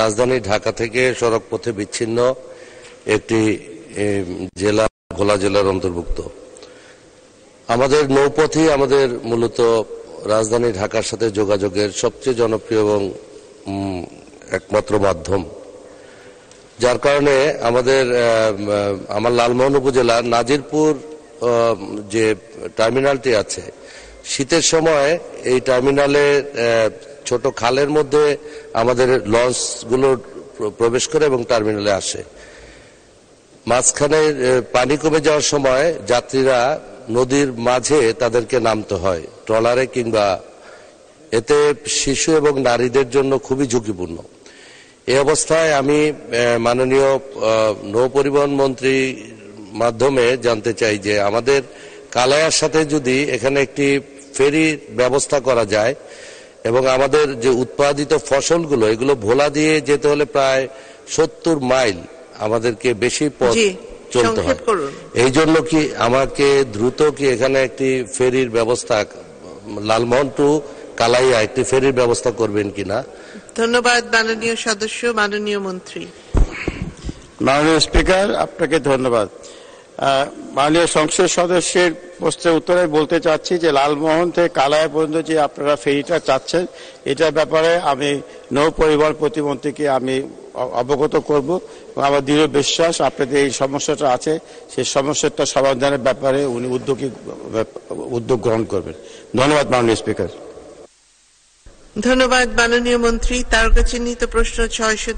রাজধানী ঢাকা থেকে সড়ক পথে বিচ্ছিন্ন একটি জেলা, ভোলা জেলার অন্তর্ভুক্ত। আমাদের নৌপথই আমাদের মূলত রাজধানী ঢাকার সাথে যোগাযোগের সবচেয়ে জনপ্রিয় এবং একমাত্র মাধ্যম। যার কারণে আমাদের আমার লালমোহন উপজেলার নাজিরপুর যে টার্মিনালটি আছে, শীতের সময় এই টার্মিনালে ছোট খালের মধ্যে আমাদের লঞ্চগুলো প্র- প্রবেশ করে এবং টার্মিনালে আসে। মাঝখানে পানি কমে যাওয়ার সময় যাত্রীরা নদীর মাঝে তাদেরকে নামতে হয়, ট্রলারে কিংবা এতে শিশু এবং নারীদের জন্য খুবই ঝুঁকিপূর্ণ। এই অবস্থায় আমি মাননীয় নৌ পরিবহন মন্ত্রী মাধ্যমে জানতে চাই যে আমাদের কালায়ার সাথে যদি এখানে একটি ফেরির ব্যবস্থা করা যায় এবং আমাদের যে উৎপাদিত ফসলগুলো এগুলো ভোলা দিয়ে যেতে হলে প্রায় সত্তর মাইল আমাদেরকে বেশি পথ চলতে হয়। এই জন্য কি আমাকে দ্রুত কি এখানে একটি ফেরির ব্যবস্থা লালমোহন টু কালাইয়া একটি ফেরির ব্যবস্থা করবেন কিনা? ধন্যবাদ মাননীয় সদস্য মাননীয় মন্ত্রী। মাননীয় স্পিকার আপনাকে ধন্যবাদ। মাননীয় সংসদ সদস্যের প্রশ্নের উত্তরে বলতে চাচ্ছি যে লালমোহন থেকে কালায়া পর্যন্ত যে আপনারা ফেরিটা চাচ্ছেন, এটার ব্যাপারে আমি নৌ পরিবহন প্রতিমন্ত্রীকে আমি অবগত করব আমার দৃঢ় বিশ্বাস আপনাদের এই সমস্যাটা আছে সেই সমস্যাটা সমাধানের ব্যাপারে উনি উদ্যোগী, উদ্যোগ গ্রহণ করবেন। ধন্যবাদ মাননীয় স্পিকার। ধন্যবাদ মাননীয় মন্ত্রী। তারকা চিহ্নিত প্রশ্ন ছয়শো